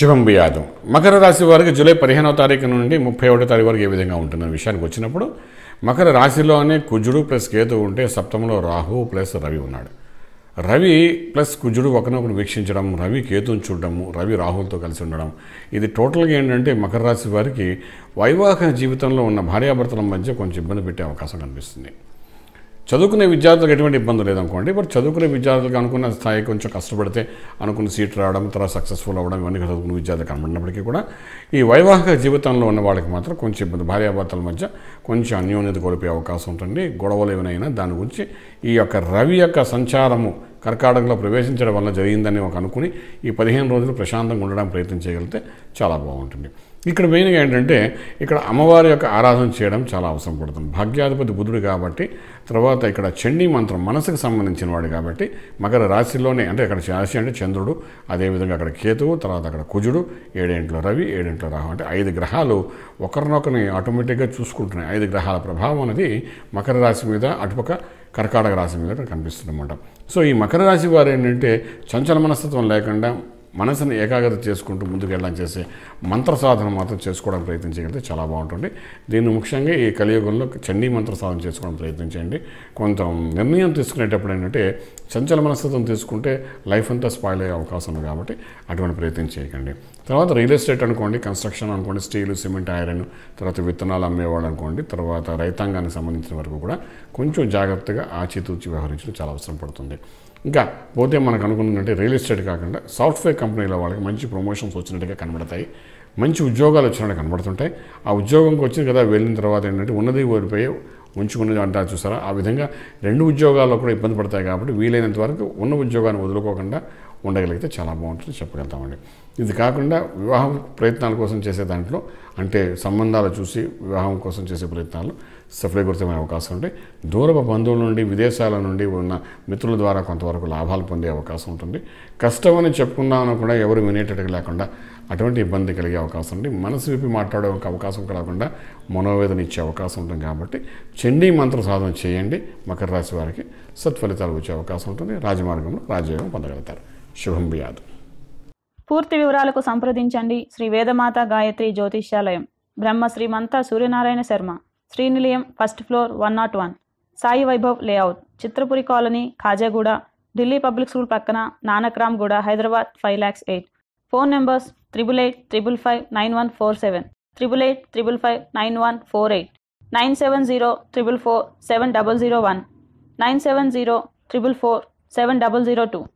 శుభం బియాదం మకర రాశి వారికి జూలై పదిహేనవ తారీఖు నుండి ముప్పై ఒకటో తారీఖు వరకు ఏ విధంగా ఉంటుందనే విషయానికి వచ్చినప్పుడు మకర రాశిలోనే కుజుడు ప్లస్ కేతు ఉంటే సప్తమంలో రాహు ప్లస్ రవి ఉన్నాడు. రవి ప్లస్ కుజుడు ఒకరినొకరు వీక్షించడం రవి కేతుని చూడడము రవి రాహులతో కలిసి ఉండడం ఇది టోటల్గా ఏంటంటే మకర రాశి వారికి వైవాహిక జీవితంలో ఉన్న భార్యాభర్తల మధ్య కొంచెం ఇబ్బంది పెట్టే అవకాశం కనిపిస్తుంది. చదువుకునే విద్యార్థులకు ఎటువంటి ఇబ్బంది లేదనుకోండి బట్ చదువుకునే విద్యార్థులకు అనుకున్న స్థాయి కొంచెం కష్టపడితే అనుకున్న సీట్ రావడం తర్వాత సక్సెస్ఫుల్ అవ్వడం ఇవన్నీ చదువుకున్న విద్యార్థులు కనబడినప్పటికీ కూడా ఈ వైవాహిక జీవితంలో ఉన్న వాళ్ళకి మాత్రం కొంచెం ఇబ్బంది. భార్యాభర్తల మధ్య కొంచెం అన్యోన్యత కోల్పోయే అవకాశం ఉంటుంది. గొడవలు ఏమైనా దాని గురించి ఈ యొక్క రవి యొక్క సంచారము కర్కాటకంలో ప్రవేశించడం వల్ల జరిగిందని ఒక అనుకుని ఈ పదిహేను రోజులు ప్రశాంతంగా ఉండడానికి ప్రయత్నం చేయగలిగితే చాలా బాగుంటుంది. ఇక్కడ మెయిన్గా ఏంటంటే ఇక్కడ అమ్మవారి యొక్క ఆరాధన చేయడం చాలా అవసరం పడుతుంది. భాగ్యాధిపతి బుధుడు కాబట్టి తర్వాత ఇక్కడ చండీ మంత్రం మనసుకు సంబంధించిన వాడు కాబట్టి మకర రాశిలోనే అంటే అక్కడ రాశి అంటే చంద్రుడు అదేవిధంగా అక్కడ కేతువు తర్వాత అక్కడ కుజుడు ఏడేంట్లో రవి ఏడేంట్లో రాహు అంటే ఐదు గ్రహాలు ఒకరినొకరిని ఆటోమేటిక్గా చూసుకుంటున్నాయి. ఐదు గ్రహాల ప్రభావం అనేది మకర రాశి మీద అటుపక్క కర్కాటక రాశి మీద కనిపిస్తుందన్నమాట. కనిపిస్తుంది అనమాట సో ఈ మకర రాశి వారు ఏంటంటే చంచల మనస్తత్వం లేకుండా మనసుని ఏకాగ్రత చేసుకుంటూ ముందుకు వెళ్ళడం చేసే మంత్ర సాధన మాత్రం చేసుకోవడానికి ప్రయత్నించగలిగితే చాలా బాగుంటుంది. దీన్ని ముఖ్యంగా ఈ కలియుగంలో చండీ మంత్ర సాధన చేసుకోవడం ప్రయత్నించండి కొంత నిర్ణయం తీసుకునేటప్పుడు ఏంటంటే చంచల మనస్తత్వం తీసుకుంటే లైఫ్ అంతా స్పాయిల్ అయ్యే అవకాశం ఉంది కాబట్టి అటువంటి ప్రయత్నం చేయకండి. తర్వాత రియల్ ఎస్టేట్ అనుకోండి కన్స్ట్రక్షన్ అనుకోండి స్టీలు సిమెంట్ ఐరన్ తర్వాత విత్తనాలు అమ్మేవాళ్ళు అనుకోండి తర్వాత రైతాంగానికి సంబంధించిన వరకు కూడా కొంచెం జాగ్రత్తగా ఆచితూచి వ్యవహరించడం చాలా అవసరం పడుతుంది. ఇంకా పోతే మనకు అనుకున్నట్టే రియల్ ఎస్టేట్ కాకుండా సాఫ్ట్వేర్ కంపెనీల వాళ్ళకి మంచి ప్రమోషన్స్ వచ్చినట్టుగా కనబడతాయి. మంచి ఉద్యోగాలు వచ్చినట్టు కనబడుతుంటాయి. ఆ ఉద్యోగంకి వచ్చింది కదా వెళ్ళిన తర్వాత ఏంటంటే ఉన్నది ఓడిపోయి ఉంచుకుని అంటారు చూసారా? ఆ విధంగా రెండు ఉద్యోగాల్లో కూడా ఇబ్బంది పడతాయి కాబట్టి వీలైనంత వరకు ఉన్న ఉద్యోగాన్ని వదులుకోకుండా ఉండగలిగితే చాలా బాగుంటుంది చెప్పగలుగుతామండి. ఇది కాకుండా వివాహం ప్రయత్నాల కోసం చేసే దాంట్లో అంటే సంబంధాలు చూసి వివాహం కోసం చేసే ప్రయత్నాలు సఫలీకృతమైన అవకాశం ఉంటాయి దూరపు బంధువుల నుండి విదేశాల నుండి ఉన్న మిత్రుల ద్వారా కొంతవరకు లాభాలు పొందే అవకాశం ఉంటుంది. కష్టమని చెప్పుకున్నామని కూడా ఎవరు వినేటట్టుగా లేకుండా అటువంటి ఇబ్బంది కలిగే అవకాశం ఉంది. మనసు విప్పి మాట్లాడే ఒక అవకాశం కాకుండా మనోవేదన ఇచ్చే అవకాశం ఉంటుంది కాబట్టి చండీ మంత్ర సాధన చేయండి. మకర రాశి వారికి సత్ఫలితాలు వచ్చే అవకాశం ఉంటుంది. రాజమార్గంలో రాజయోగం పొందగలుగుతారు. శుభం వ్యాధు. పూర్తి వివరాలకు సంప్రదించండి Shri Vedamata Gayatri Jyotishyalayam. Brahma Shrimanta Suryanarayana Sharma. Srinilayam first floor one nought one. Sai Vaibhav layout. Chitrapuri colony Khajaguda. Delhi public school పక్కన Nanakramguda Hyderabad five lakhs eight. Phone numbers triple eight triple five nine one four seven. Triple eight triple five nine one four eight. Nine seven zero triple four seven double zero one. Nine seven zero triple four seven double zero two.